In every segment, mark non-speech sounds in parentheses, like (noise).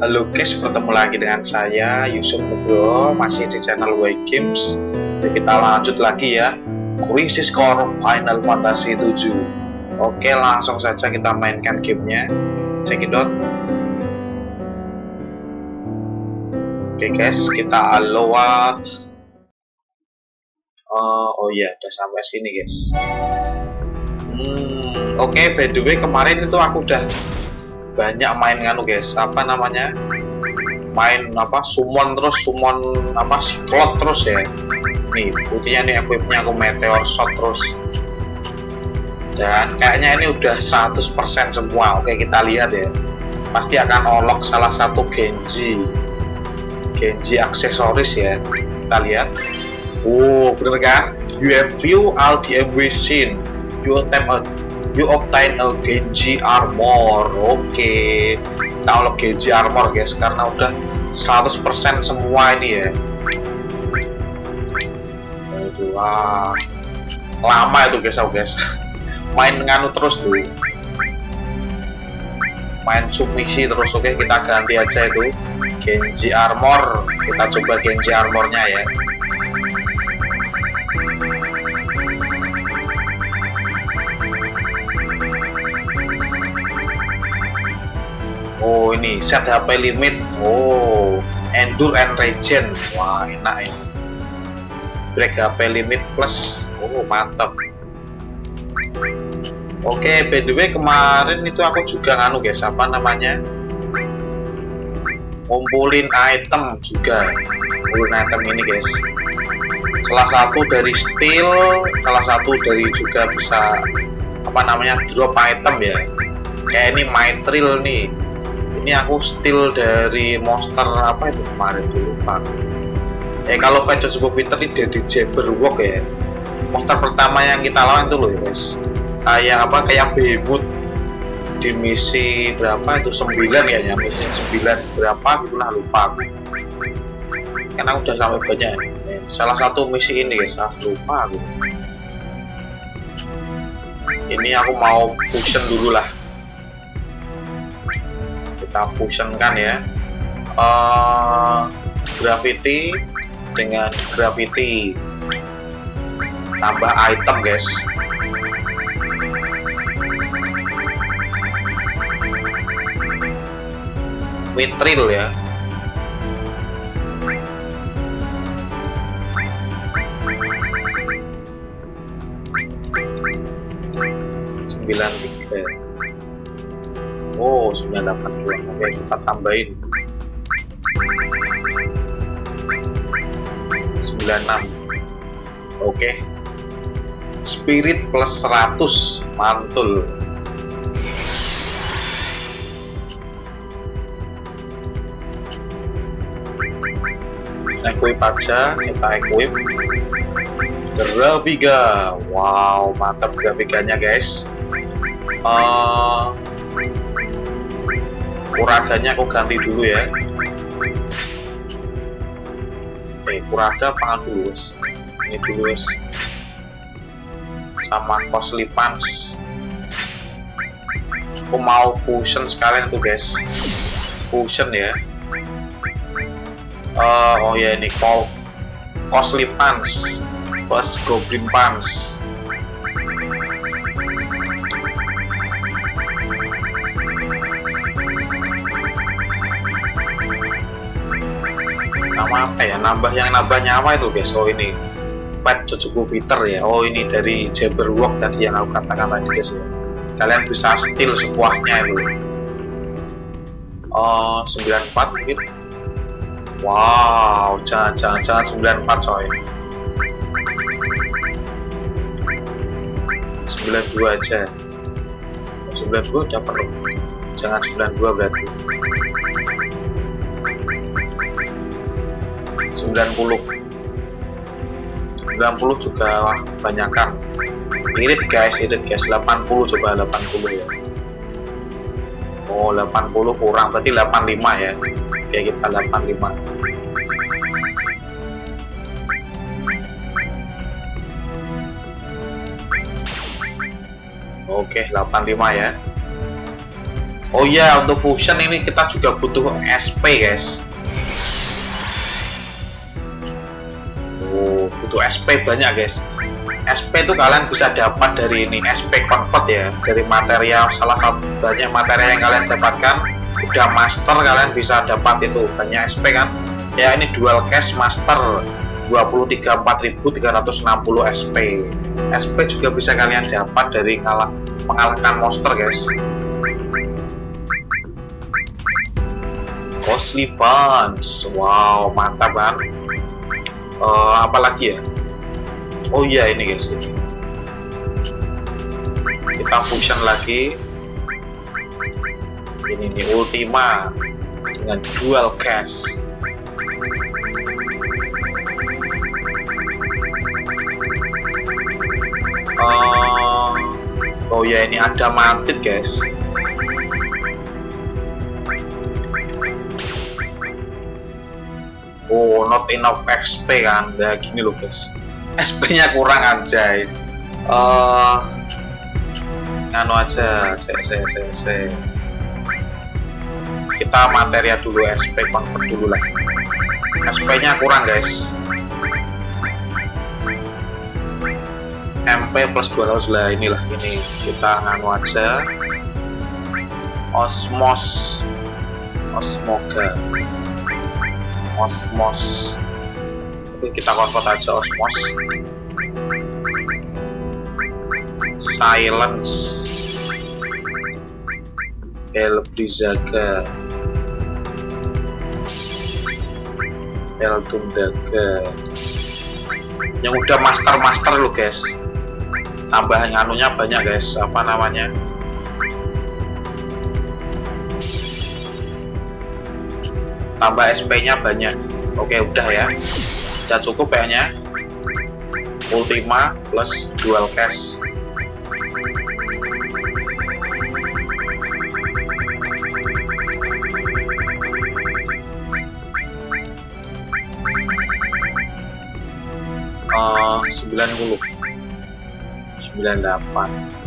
Halo guys, bertemu lagi dengan saya Yusuf Nugroho masih di channel Y Games. Jadi kita lanjut lagi ya. Crisis Core Final Fantasy 7. Oke, langsung saja kita mainkan gamenya. Check it out. Oke guys, kita alowat. Oh, oh iya, udah sampai sini guys. Hmm, oke. by the way kemarin itu aku udah banyak main nganu guys. Apa namanya? Main apa? Summon terus summon apa? Siklot terus ya. Nih buktinya nih equipnya aku meteor shot terus. Dan kayaknya ini udah 100% semua. Oke kita lihat ya. Pasti akan olok salah satu Genji. Genji aksesoris ya. Kita lihat. Oh bener kan? You have all the scene. You attempt you obtain a Genji armor oke. Okay. unlock Genji armor guys karena udah 100% semua ini ya. Wah. lama itu guys aku guys. Main nganu terus tuh. Main submisi terus oke. Okay, kita ganti aja itu Genji armor. Kita coba Genji armornya ya Oh ini set HP limit. Oh endure and regen. Wah enak ini. Break HP limit plus. Oh mantap. Oke, okay, by the way kemarin itu aku juga nganu guys, apa namanya? Ngumpulin item juga. Ngumpulin item ini guys. Salah satu dari steel, salah satu dari juga bisa apa namanya drop item ya. Kayak ini Mithril nih ini aku steal dari monster apa itu kemarin dulu lupa. Eh kalau Peco Sebuah Peter ini dari Jabberwock ya. Monster pertama yang kita lawan itu loh guys. Kayak apa kayak Behemoth di misi berapa itu? 9 ya ya misi 9 berapa? Gitu lah lupa aku. Karena udah sampai banyak. Ya. salah satu misi ini guys. Ah, lupa aku. Ini aku mau fusion dulu lah kita fusionkan ya. Uh, gravity dengan gravity tambah item guys. Mithril ya. Sembilan Oh, 982. Oke, kita tambahin. 96. Oke. Spirit plus 100. Mantul. Equip aja, kita equip. Grafika. Wow, mantap grafikanya, guys. Uh, kuraganya aku ganti dulu ya. Oke kuraga pangan dulu ini dulu sama costly punch aku mau fusion sekalian tuh guys. Fusion ya. Uh, oh ya ini call costly punch plus goblin punch apa ya nambah yang nambah nyawa itu guys oh ini Fat Jojoku Fitter ya. Oh ini dari Jabberwock tadi yang aku katakan tadi guys ya. Kalian bisa steal sepuasnya itu. Oh 94 mungkin. Wow jangan jangan jangan 94 coy. 92 aja. 92 udah penuh jangan 92 berarti 90 90 juga banyakkan. Irit guys irit guys. 80 coba 80 ya. Oh 80 kurang. Berarti 85 ya. Oke kita 85 Oke, 85 ya. oh iya untuk fusion ini kita juga butuh SP guys butuh SP banyak guys. SP itu kalian bisa dapat dari ini SP convert ya. Dari material salah satu banyak materi yang kalian dapatkan. Udah master kalian bisa dapat itu. Banyak SP kan? Ya ini dual cash master. 23.360 SP SP juga bisa kalian dapat dari kalah mengalahkan monster guys. Costly funds wow mantap kan uh, apa lagi ya? Oh iya ini guys. Kita fusion lagi. Ini nih Ultima dengan dual cash uh, oh ya ini ada mantit guys oh not enough XP kan. Ya gini loh guys. SP nya kurang aja uh, nganu aja se se se se kita materia dulu SP convert dulu lah. SP nya kurang guys. MP plus 200 lah inilah. Ini kita nganu aja. Osmos. Osmoga Osmos. Kita konvert aja Osmos. Silence. Help dijaga. El Tundaga yang udah master-master lo guys. Tambah anunya banyak guys. Apa namanya tambah SP nya banyak. Oke udah ya. Udah cukup kayaknya Ultima plus dual cash. Uh, 90 98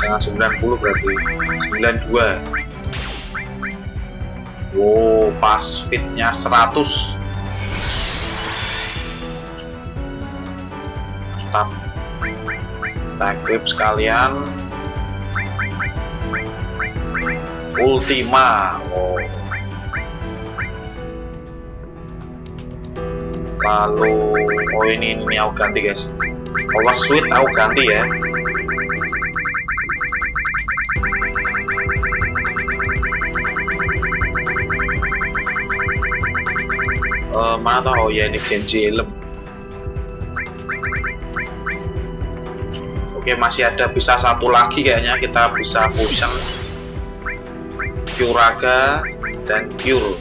jangan 90 berarti. 92 wow pas fitnya 100 mantap kita sekalian. Ultima. Wow. lalu oh ini ini aku ganti guys. Switch aku ganti ya uh, mana tau oh ya ini Genji Elem oke masih ada bisa satu lagi kayaknya kita bisa fusion Kyuraga dan Cure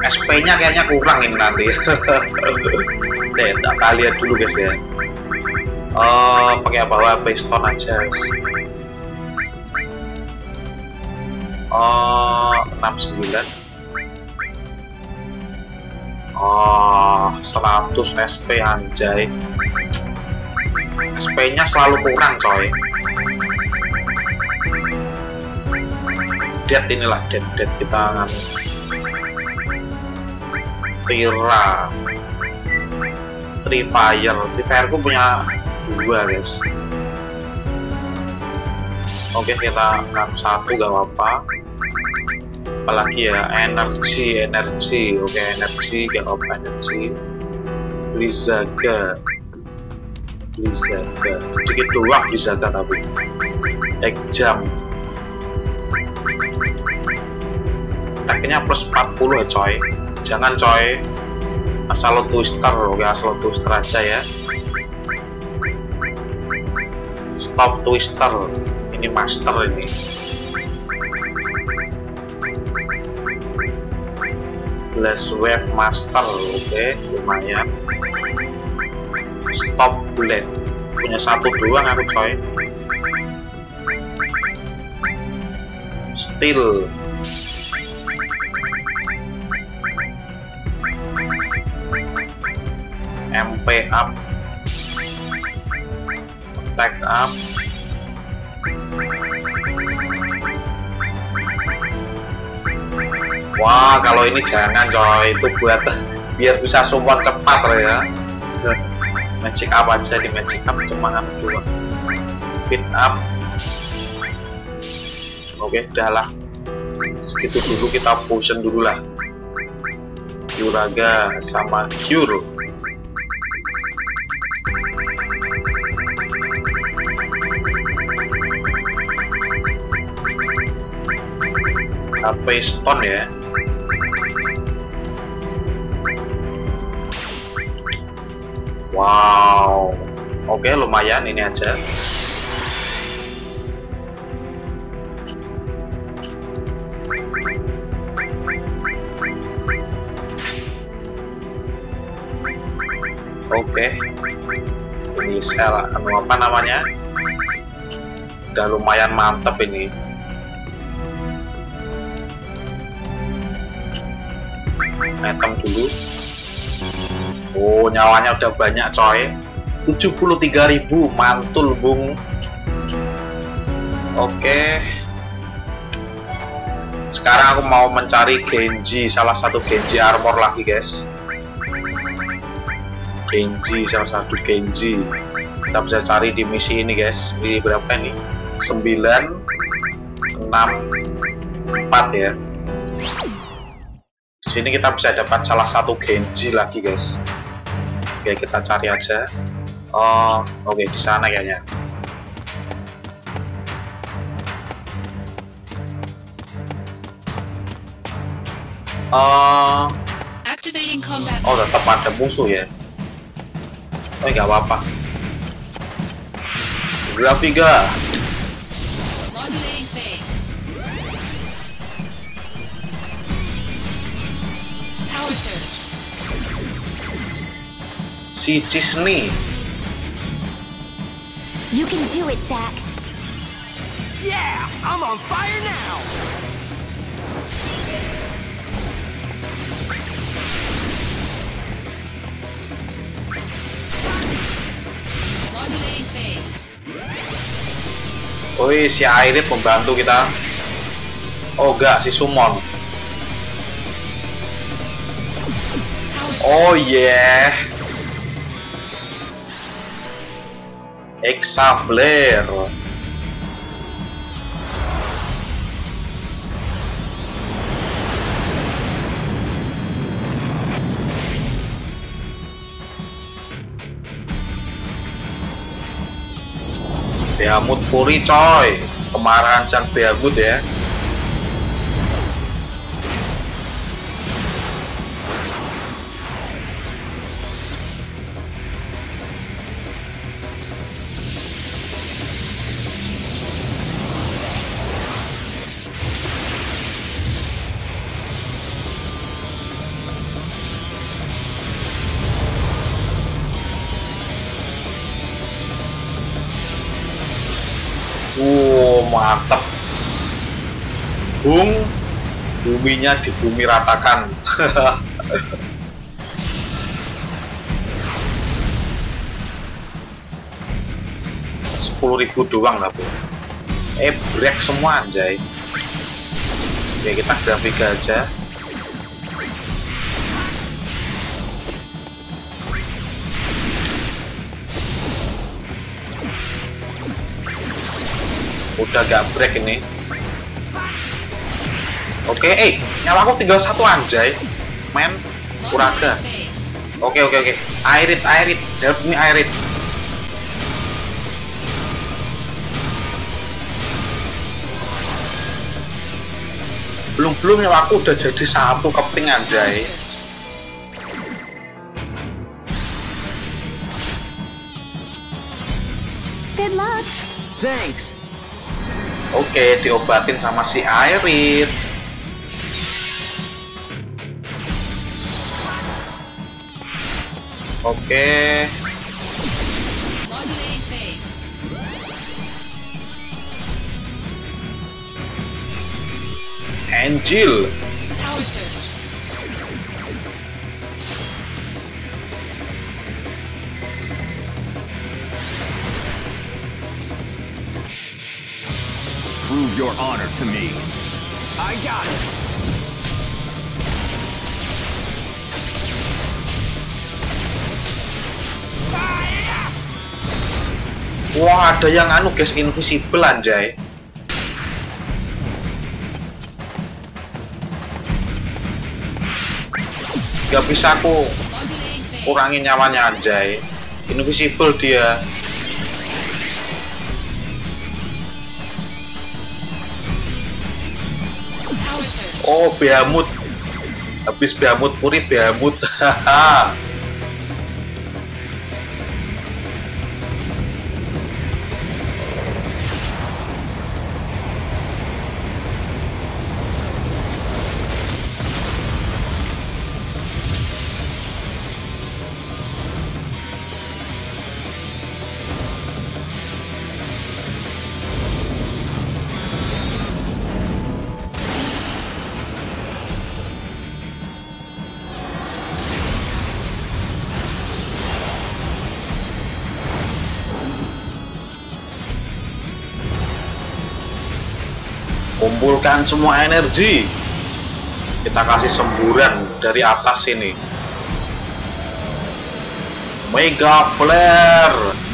SP nya kayaknya kurang ini nanti. (laughs) Kita lihat dulu guys ya. Oh pakai bawa piston aja guys. Oh 69 oh 100 SP anjay. SP nya selalu kurang coy. Dead inilah dead dead kita ngambil Tira Tree Fire. Tree Fire ku punya dua guys oke kita kan satu gak apa-apa. Apalagi ya energi energi. Oke energi gak apa energi. Blizaga Blizaga sedikit doang Blizaga tapi Egg jam. Plus 40 ya coy. Jangan coy. Asal lo twister oke asal lo twister aja ya. Stop twister ini master ini. Glass wave master oke lumayan. Stop bullet punya satu doang aku coy. Steel. MP up. Attack up Wah, kalau ini jangan coy, itu buat biar bisa summon cepat ya. Magic up aja di magic up cuma kan dua. Pin up. Oke, udah lah. Segitu dulu kita potion dulu lah. Curaga sama Cure. HP Stone ya. Lumayan ini aja. Oke, ini sel anu apa namanya? Udah lumayan mantep ini. Item dulu. Oh, nyawanya udah banyak coy. 73.000 mantul, Bung. Oke. Sekarang aku mau mencari Genji, salah satu Genji armor lagi, guys. Genji, salah satu Genji. Kita bisa cari di misi ini, guys. Di berapa nih? 9 6 4 ya. Di sini kita bisa dapat salah satu Genji lagi, guys. Oke, kita cari aja. Oh, oke okay, di sana kayaknya. Uh, oh, tetap ada musuh ya. Oh, nggak apa-apa. Grafika. si Cisni. You can do it, Zack. Yeah, I'm on fire now. Woi, si Airit membantu kita. Oh enggak, si Sumon. Oh yeah. Exaflare. Behamut Fury coy Kemarahan sang Behamut ya bung buminya di bumi ratakan. (laughs) Sepuluh ribu doang lah bu. Eh break semua anjay. Ya kita grafik aja. Udah gak break ini oke okay, eh nyawa aku tinggal satu anjay men kuraga oke okay, oke okay, oke okay. airit airit help me airit belum belum nyawa aku udah jadi satu keping anjay Good luck. Thanks. Oke, diobatin sama si Airit. Oke. Angel. Prove your honor to me. I got it. Wah, ada yang anu guys invisible anjay. Gak bisa aku kurangin nyawanya anjay. Invisible dia. Oh, Behamut. Habis Behamut Fury Behamut. (laughs) Haha. Semua energi. Kita kasih semburan dari atas sini mega flare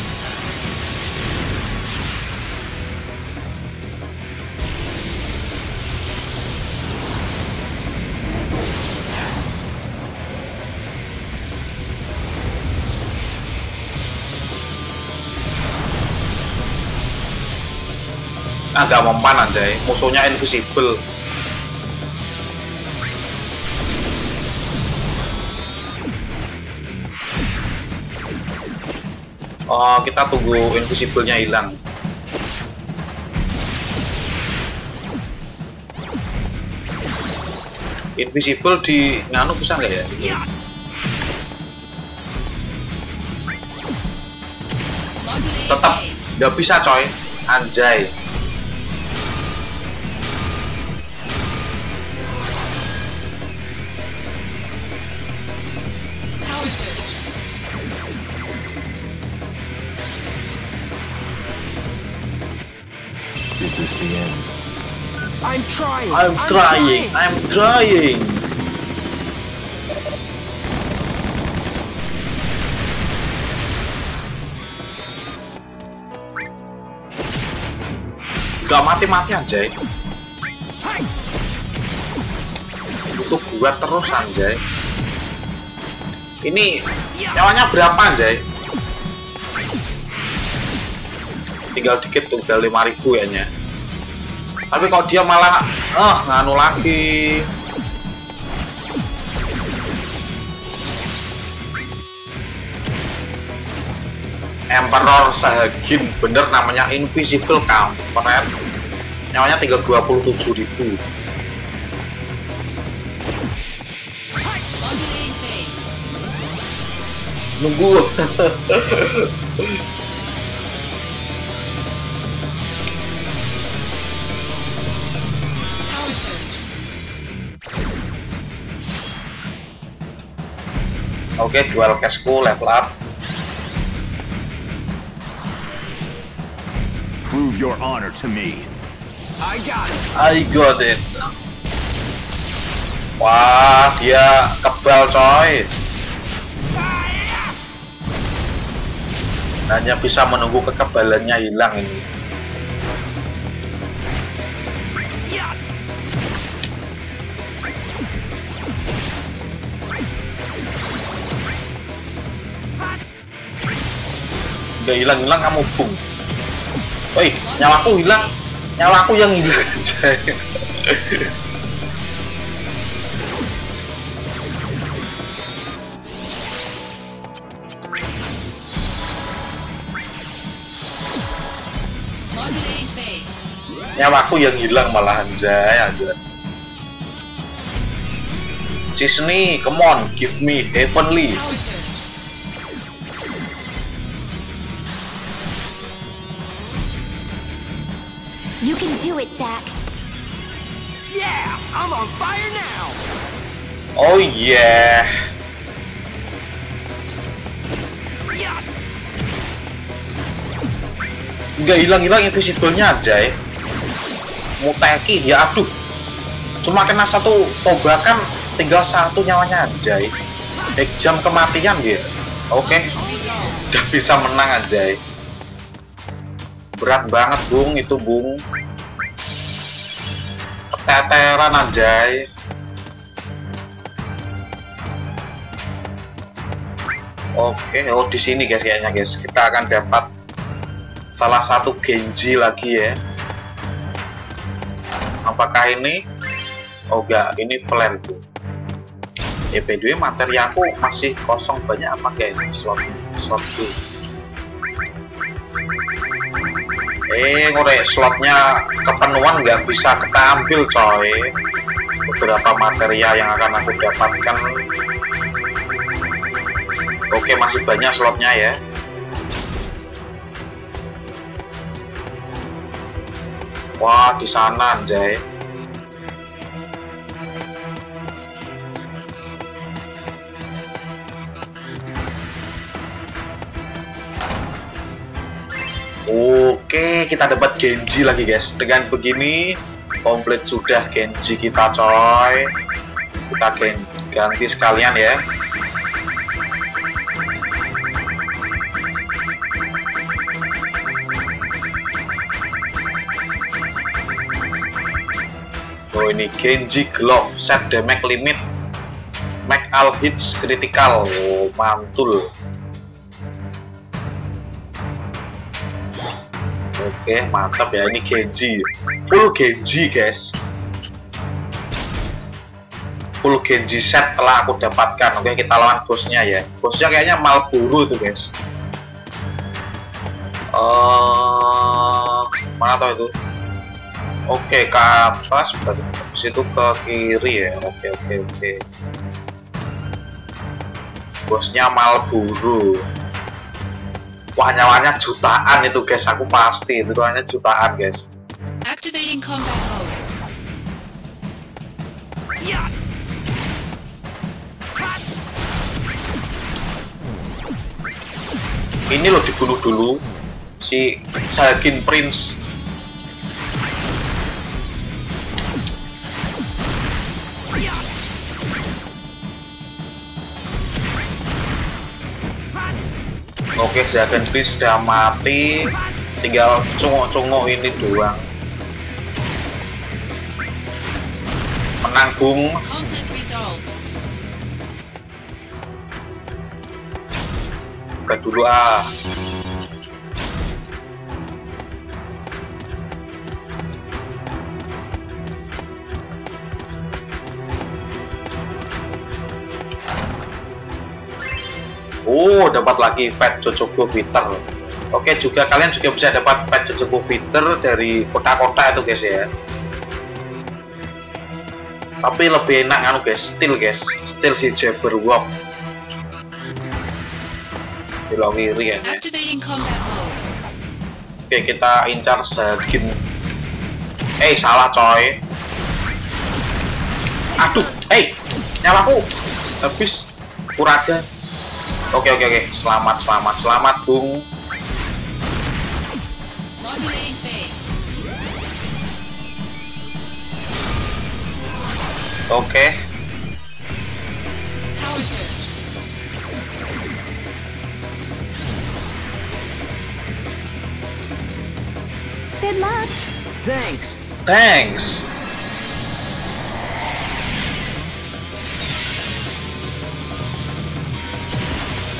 agak mempan anjay musuhnya invisible Oh, kita tunggu invisible-nya hilang. Invisible di nganu bisa nggak ya? Tetap nggak bisa coy, anjay. Trying. I'm trying, I'm trying. Gak mati-mati anjay. Butuh buat terus anjay. Ini nyawanya berapa anjay? Tinggal dikit tuh, udah 5000 kayaknya. Tapi kalau dia malah eh nganu lagi. Emperor Sahagin bener namanya Invisible Kampret nyawanya tinggal 27 ribu. Nunggu (laughs) oke dual cashku level up. Prove your honor to me. I got it. I got it. Wah dia kebal coy. Hanya bisa menunggu kekebalannya hilang ini udah hilang hilang kamu bung. Woi, nyawaku hilang. Nyawaku yang hilang nyawaku yang hilang malahan Zay aja Cisne, come on, give me heavenly. Zack. Yeah, I'm on fire now. Oh yeah. Yeah. Nggak hilang-hilang invisible-nya aja ya. muteki ya aduh cuma kena satu tobakan tinggal satu nyawanya anjay Ek jam kematian dia oke udah bisa menang anjay berat banget bung itu bung keteteran anjay. Oke oh di sini guys kayaknya guys. Kita akan dapat salah satu Genji lagi ya. Apakah ini? Oh enggak. Ini plan tuh ya by the materi aku masih kosong. Banyak apa kayak slot slot tuh eh ngorek slotnya kepenuhan nggak bisa kita ambil coy. Beberapa material yang akan aku dapatkan. Oke masih banyak slotnya ya. Wah di sana anjay Oke, kita dapat Genji lagi guys. Dengan begini komplit sudah Genji kita coy. Kita ganti sekalian ya. Oh ini Genji Glove set damage limit Mac all hits critical oh, mantul Oke, mantap ya. Ini Genji. Full Genji, guys. Full Genji set telah aku dapatkan. Oke, kita lawan bosnya ya. Bosnya kayaknya Malburu itu, guys. Uh, mana tau itu? Oke, ke atas, habis itu ke kiri ya. Oke, oke, oke. Bosnya Malburu wah nyawanya jutaan itu guys aku pasti itu nyawanya jutaan guys Activating combat mode. Yeah. ini loh dibunuh dulu si Sagin Prince Oke, Zagan Prince sudah mati. Tinggal cungok-cungok ini doang. Menang Bung. Conflict resolved. Buka dulu ah. Oh, dapat lagi Fat Jojogo Fitter. Oke, juga kalian juga bisa dapat Fat Jojogo Fitter dari kota-kota itu guys ya. Tapi lebih enak anu guys, steel guys, steel si Jabberwock. Belah kiri ya. Oke, kita incar Sagin. Eh, salah coy. Aduh, hey, nyalaku. Habis kuraga. Oke, oke, oke. Selamat, selamat, selamat, Bung. Oke. Good luck. Thanks. Thanks.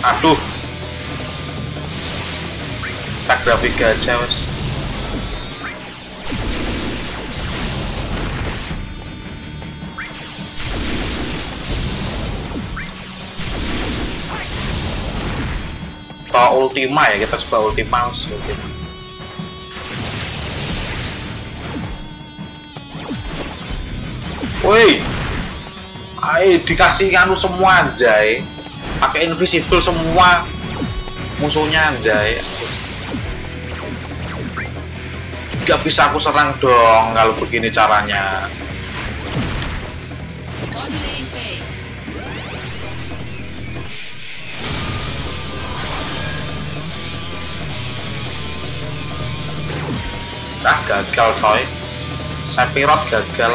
Aduh. Tak grafik gajah, Mas. Kalau Ultima ya, kita coba Ultima, Mas. Woi, ayo dikasih anu semua anjay. Pakai invisible semua musuhnya anjay. Gak bisa aku serang dong kalau begini caranya. Ah gagal coy. Sephiroth gagal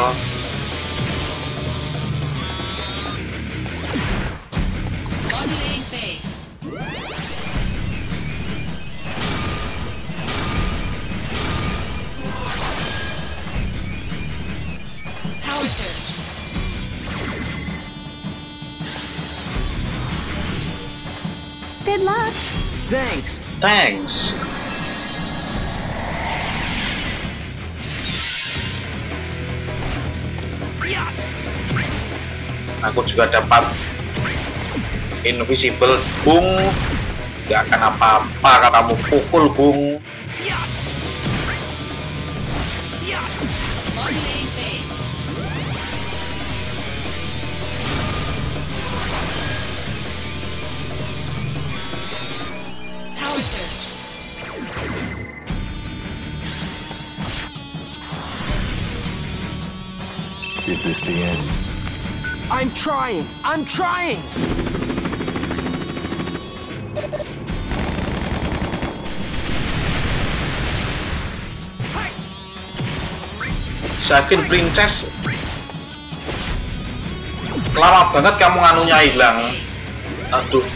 Thanks. aku juga dapat invisible bung. Gak akan apa-apa kalau kamu pukul bung Is this the end? I'm trying. I'm trying. Yakin princess lama banget kamu nganunya hilang aduh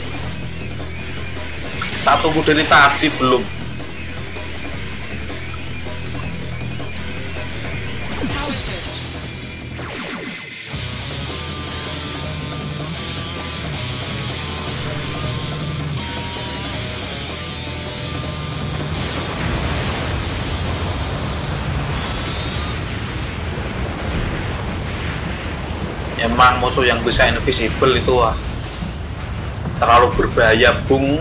tak tunggu dari tadi belum musuh yang bisa invisible itu ah, terlalu berbahaya bung.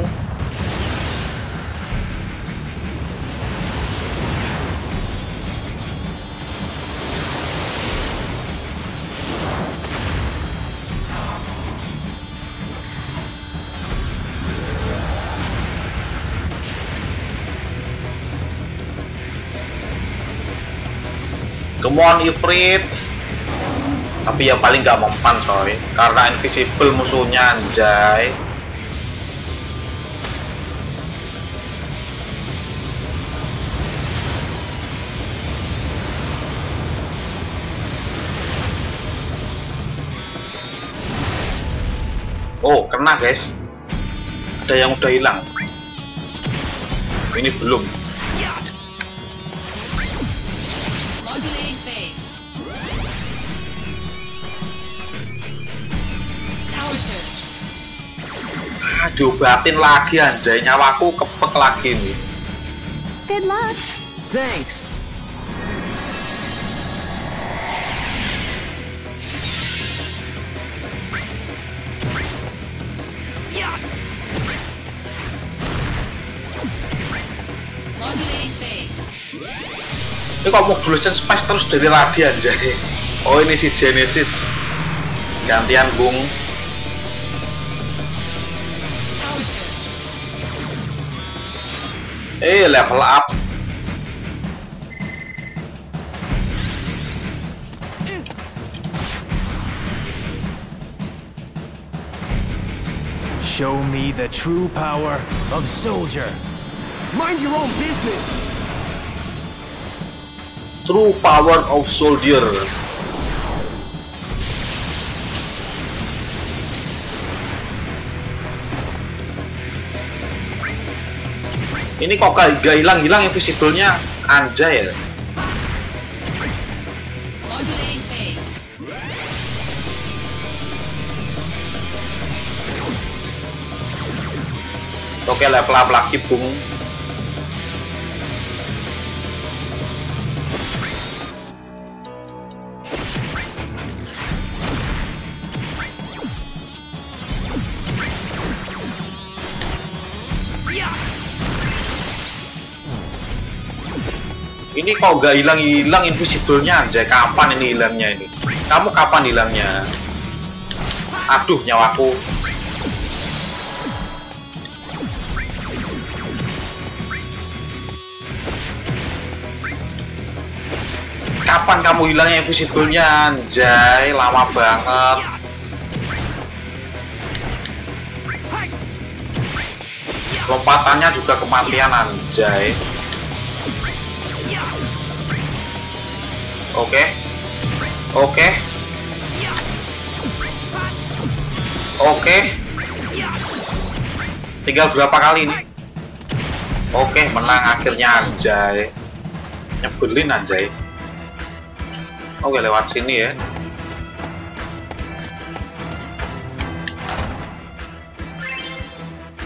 Come on Ifrit tapi ya paling nggak mempan coy. Karena invisible musuhnya anjay. Oh kena guys. Ada yang udah hilang. Ini belum diobatin lagi anjay. Nyawaku kepek lagi nih Good luck. Thanks. Ini kok modulation space terus dari tadi anjay? Oh ini si Genesis. Gantian bung eh level up Show me the true power of soldier. Mind your own business. true power of soldier ini kok gak hilang-hilang invisible-nya anjay ya Modulating phase. oke level up lagi bung ini kok gak hilang-hilang invisible-nya anjay kapan ini hilangnya ini? Kamu kapan hilangnya? Aduh nyawaku. Kapan kamu hilangnya invisible-nya anjay lama banget. Lompatannya juga kematian anjay Oke. Oke. Oke. Tinggal berapa kali ini? Oke, menang akhirnya anjay. Nyebelin anjay. Oke, lewat sini ya.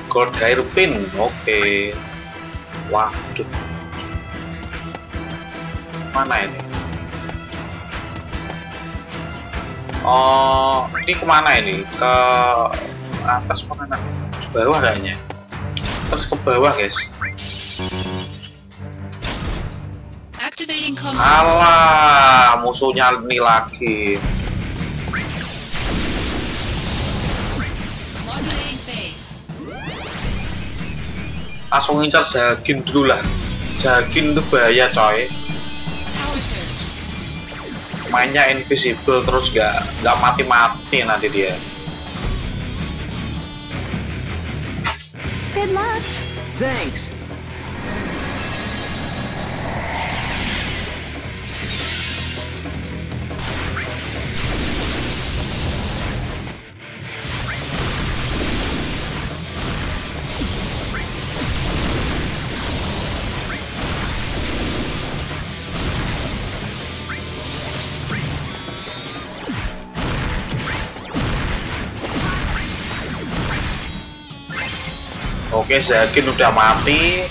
Gold hairpin, oke. Waduh. Mana ini? Oh, ini ke mana ini? Ke atas mana? Bawah kayaknya. Terus ke bawah, guys. Alah, musuhnya ini lagi. Langsung ngincar Zagin dulu lah. Zagin itu bahaya coy. Mainnya invisible terus gak, gak mati-mati nanti dia. Good luck. Thanks. Oke, Zagin udah mati.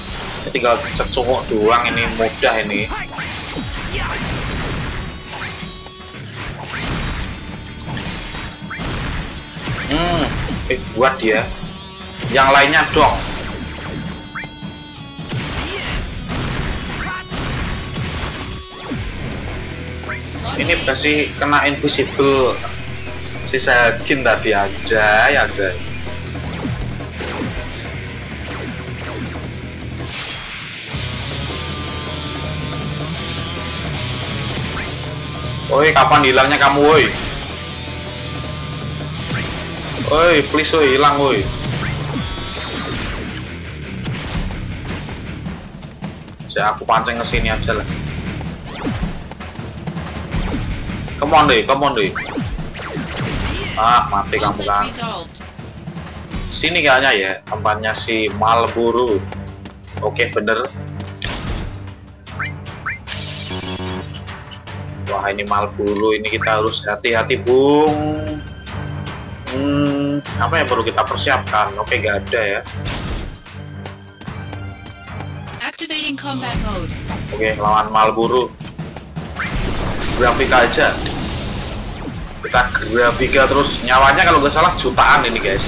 Tinggal cecunguk doang ini mudah ini. Hmm, eh buat dia. Yang lainnya dong. Ini pasti kena invisible. Si Zagin tadi aja ya guys. Woi, kapan hilangnya kamu, woi? Woi, please, woi, hilang, woi. Saya aku pancing ke sini aja lah. Come on deh, come on deh. Ah, mati kamu kan. Sini kayaknya ya, tempatnya si Malburu. Oke, bener. Wah ini Malburu ini kita harus hati-hati bung. Hmm, apa yang perlu kita persiapkan? Oke gak ada ya. Activating combat mode. Oke lawan Malburu. Grafika aja. Kita grafika terus nyawanya kalau nggak salah jutaan ini guys.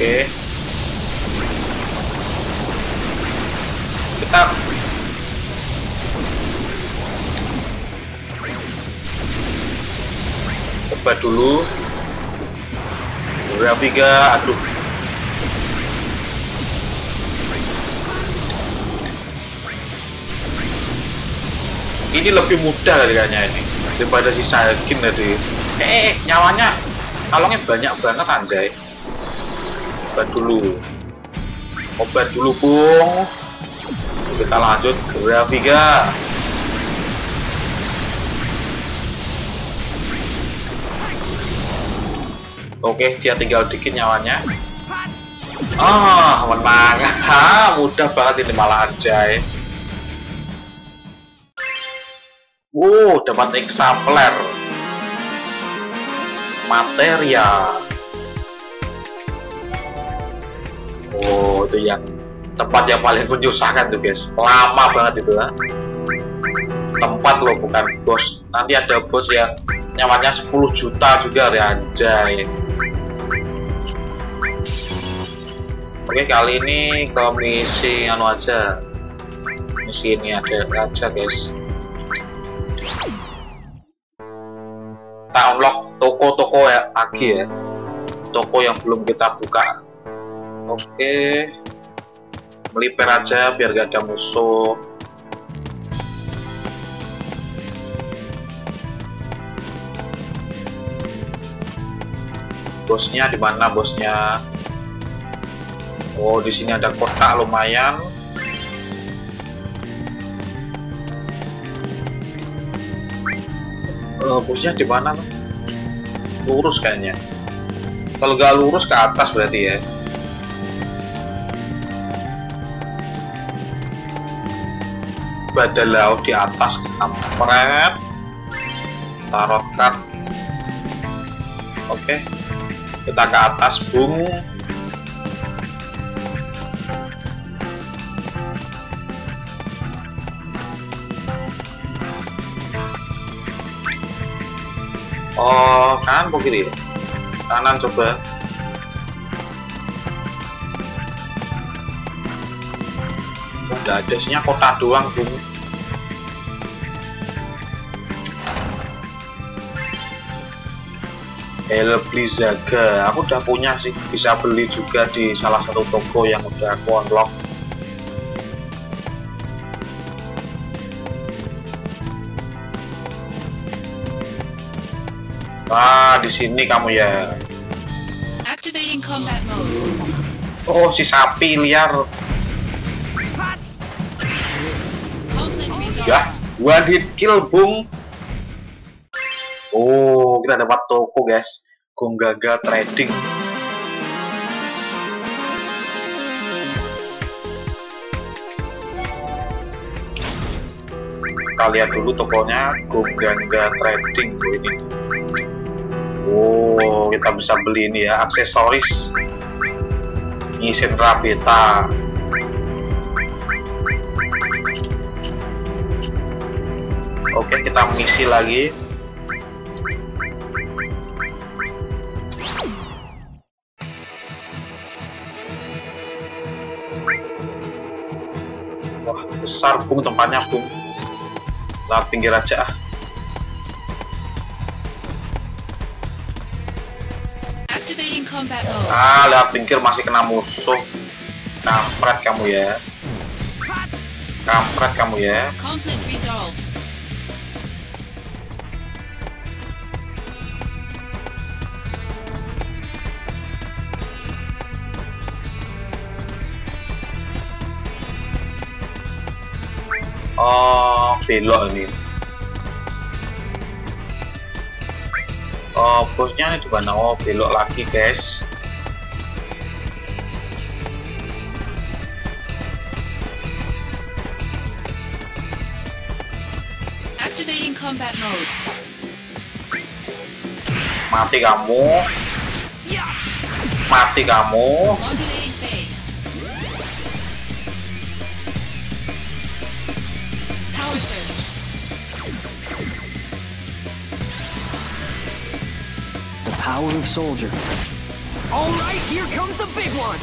Oke. Kita coba dulu. Grafika, aduh. Ini lebih mudah kayaknya ini daripada si Sakin tadi. Eh, eh, nyawanya kalongnya banyak banget anjay obat dulu. Obat dulu bung. Kita lanjut ke grafika oke dia tinggal dikit nyawanya. Ah menang. (laughs) Ha mudah banget ini malah anjay Wow, dapat eksemplar material Oh, itu yang tempat yang paling menyusahkan tuh guys. Lama banget itu lah. Tempat loh bukan bos. Nanti ada bos yang nyawanya 10 juta juga ya anjay. Oke kali ini ke misi anu aja. Misi ini ada aja guys. Kita unlock toko-toko ya lagi ya. Toko yang belum kita buka Oke. Melipir aja biar gak ada musuh. bosnya di mana bosnya? Oh di sini ada kotak lumayan. Eh, bosnya di mana lurus kayaknya. Kalau nggak lurus ke atas berarti ya badal laut di atas kampret taruh cut oke. Kita ke atas bung oh kanan apa kiri? Kanan coba udah ada isinya kota doang bung El Blizaga aku udah punya sih bisa beli juga di salah satu toko yang udah aku unlock Ah, di sini kamu ya. Activating combat mode. Oh, si sapi liar. Ya, one hit kill, Bung. Oh, kita dapat toko, guys. Gonggaga Trading. Kita lihat dulu tokonya Gonggaga Trading tuh ini. Oh, kita bisa beli ini ya, aksesoris. Ngisin Rabeta. Oke, kita misi lagi. Wah, besar bung tempatnya bung. Lah pinggir aja ah. Activating combat mode. Ah, lihat pinggir masih kena musuh. Kampret kamu ya. Kampret kamu ya. Conflict resolved. Oh, belok ini. Oh, bosnya ini di mana? Oh, belok lagi, guys. Activating combat mode. Mati kamu. Mati kamu. Soldier. All right, here comes the big one.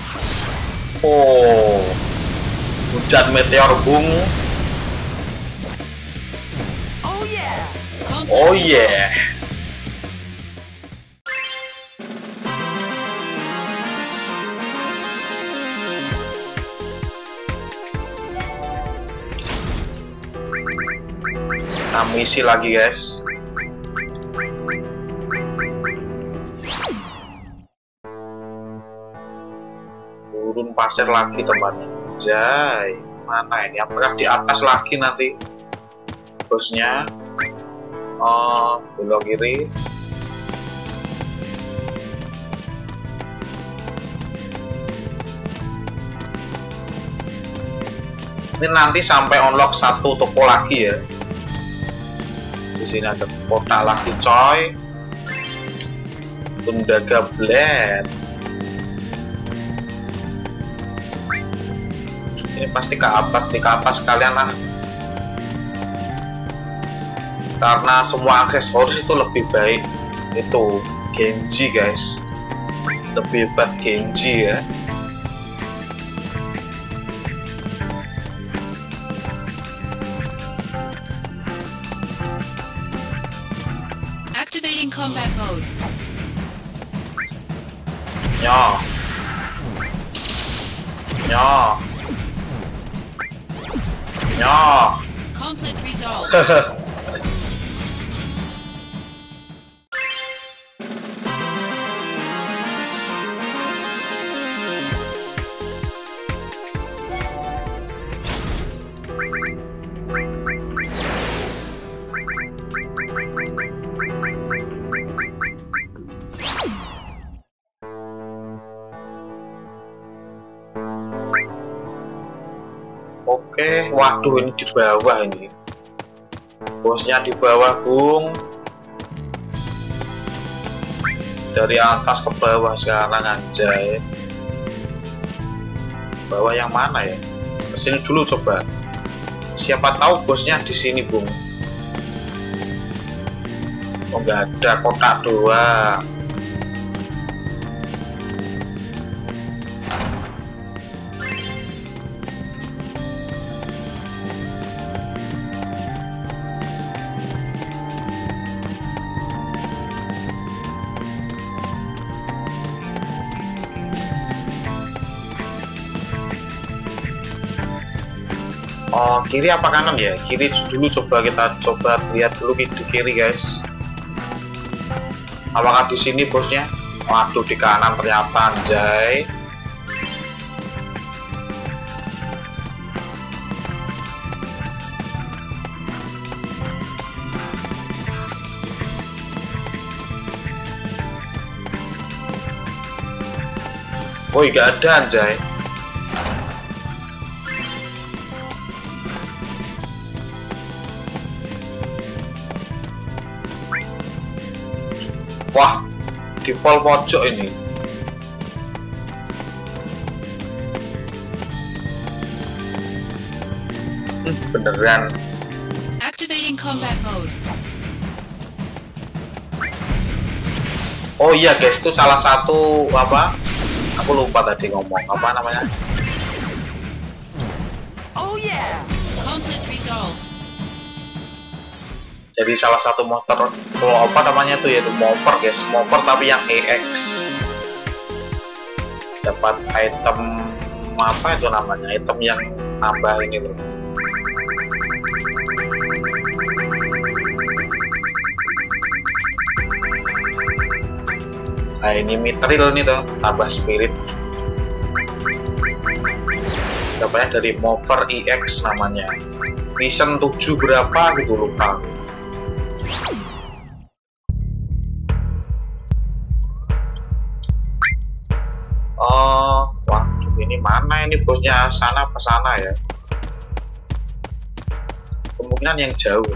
Oh. Hujan meteor bung. Oh yeah. Oh yeah. Misi lagi guys. Turun pasir lagi tempatnya. Jai, mana ini? Apakah di atas lagi nanti? Bosnya oh belok kiri ini nanti sampai unlock satu toko lagi ya di sini ada kotak lagi coy Tundaga Blend ini pasti ke atas di ke atas kalian lah. Karena semua aksesoris itu lebih baik. Itu Genji guys. Lebih hebat Genji ya. Activating combat mode. nya nya nya Conflict resolved. (laughs) Oke, waduh ini di bawah ini. Bosnya di bawah, Bung. Dari atas ke bawah sekarang anjay. Bawah yang mana ya? Ke sini dulu coba. Siapa tahu bosnya di sini, Bung. Oh, nggak ada kotak doang. Kiri apa kanan ya? Kiri dulu coba kita coba lihat dulu di kiri, guys. Apakah di sini bosnya? Waduh, di kanan ternyata anjay. Woi, gak ada anjay. Pol pojok ini. Hmm, beneran. Activating combat mode. Oh iya guys, itu salah satu apa? Aku lupa tadi ngomong apa namanya. Oh yeah! Conflict resolved. Jadi salah satu monster kalau apa namanya tuh yaitu moper guys, moper tapi yang EX. Dapat item apa itu namanya? Item yang nambah ini loh. Nah ini mitril nih tuh, tambah spirit. Dapatnya dari Mover EX namanya. Mission 7 berapa gitu lupa. Oh, waduh ini mana ini bosnya sana apa sana ya? Kemungkinan yang jauh.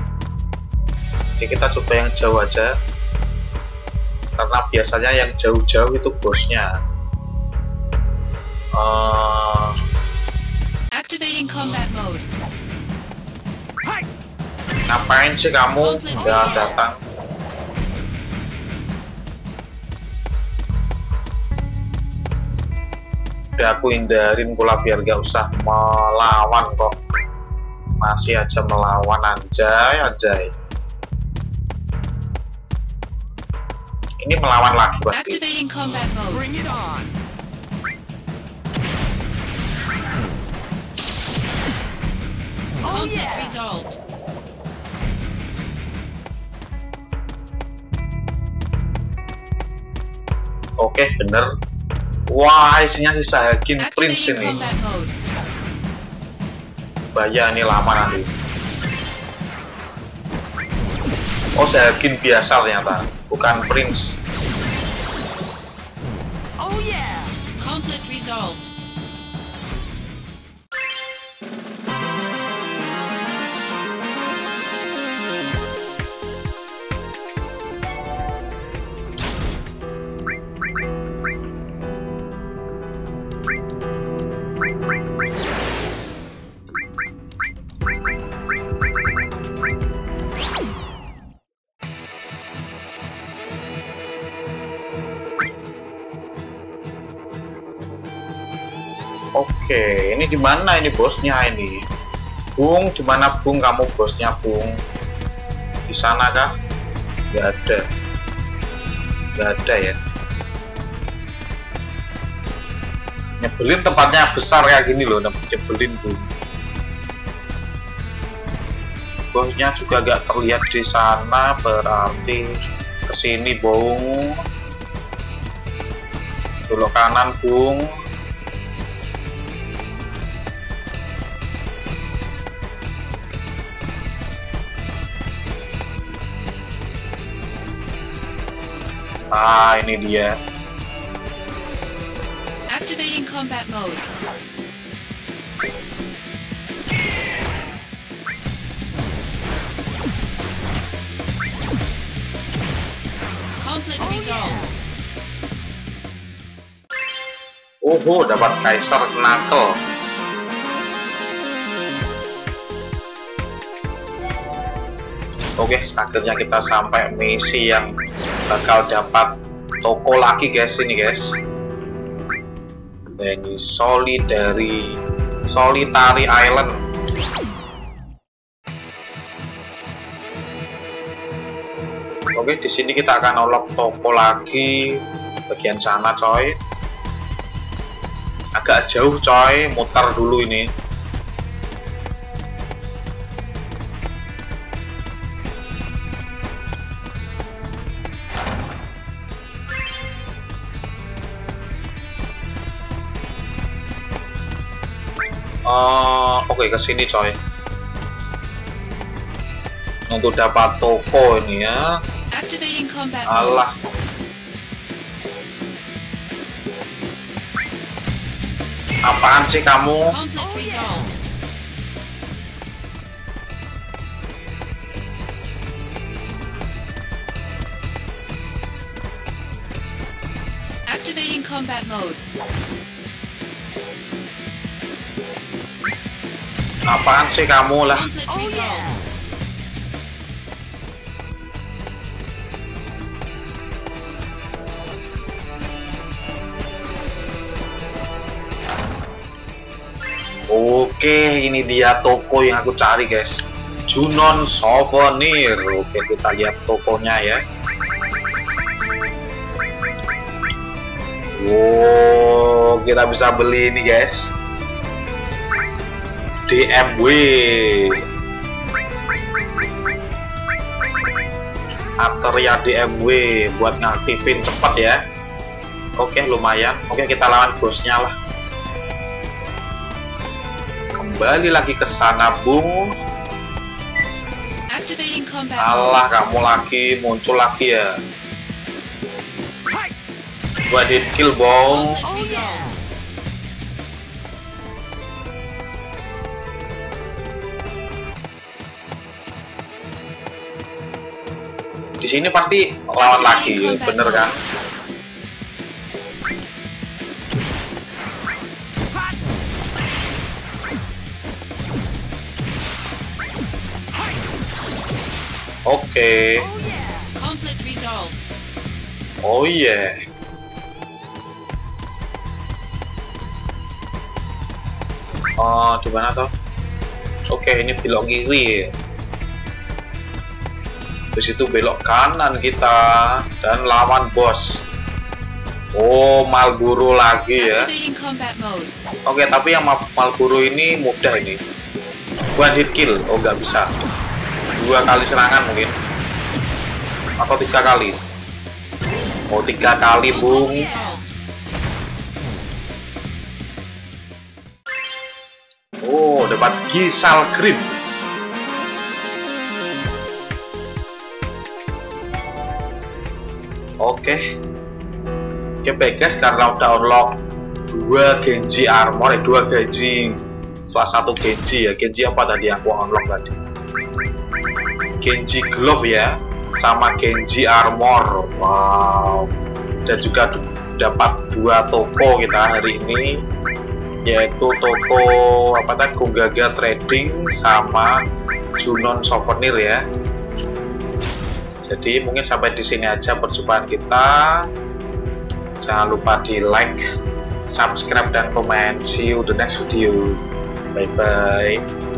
Oke, kita coba yang jauh aja. Karena biasanya yang jauh-jauh itu bosnya. Eh, Activating combat mode. Ngapain sih kamu nggak datang? Udah aku hindarin pula biar gak usah melawan kok. Masih aja melawan anjay anjay. Ini melawan lagi pasti. Bring it on! Oh yeah! resolved. Oke bener. Wah isinya sisa Hagin Prince ini. Bahaya ini lama nanti. Oh Hagin biasa ternyata, bukan Prince. Mana ini bosnya ini? Bung, di mana Bung kamu bosnya Bung? Di sana kah? Gak ada. Gak ada ya. Nyebelin tempatnya besar kayak gini loh, nyebelin Bung. Bosnya juga gak terlihat di sana, berarti ke sini Bung. Belok kanan Bung. Ah, ini dia. Activating combat mode. Conflict resolved. Dapat Kaiser Knuckle. Oke, okay, akhirnya kita sampai misi yang bakal dapat toko lagi guys ini guys. Ini Soli dari Solitary Island. Oke, di sini kita akan unlock toko lagi bagian sana coy agak jauh coy muter dulu ini ke sini coy untuk dapat toko ini ya. Allah apaan sih kamu. Activating combat mode. Apaan sih kamu lah Conflict resolved. Oke, ini dia toko yang aku cari, guys. Junon Souvenir. Oke, kita lihat tokonya ya. Wow, kita bisa beli ini, guys. DMW. Arteria DMW buat ngaktifin cepat ya. Oke, lumayan. Oke, kita lawan bosnya lah. Kembali lagi ke sana bung. Allah kamu lagi muncul lagi ya. Gua hit kill bong sini pasti lawan lagi bener kan? Oke. Resolved. oh iya oh di mana toh? Oke ini belok kiri Terus itu belok kanan kita dan lawan bos. Oh, Malburu lagi ya. Oke, tapi yang Mal- Malburu ini mudah ini. One hit kill. Oh, nggak bisa. Dua kali serangan mungkin. Atau tiga kali. Oh, tiga kali, Bung. Oh, dapat Gisal Grip. Oke. Oke, baik guys, karena udah unlock dua Genji armor, eh, dua Genji salah satu Genji ya. Genji apa tadi yang aku unlock tadi? Genji glove ya, sama Genji armor. Wow. Dan juga dapat dua toko kita hari ini yaitu toko apa tadi Gunggaga Trading sama Junon Souvenir ya. Jadi mungkin sampai di sini aja perjumpaan kita. Jangan lupa di like, subscribe dan komen. See you the next video. Bye bye.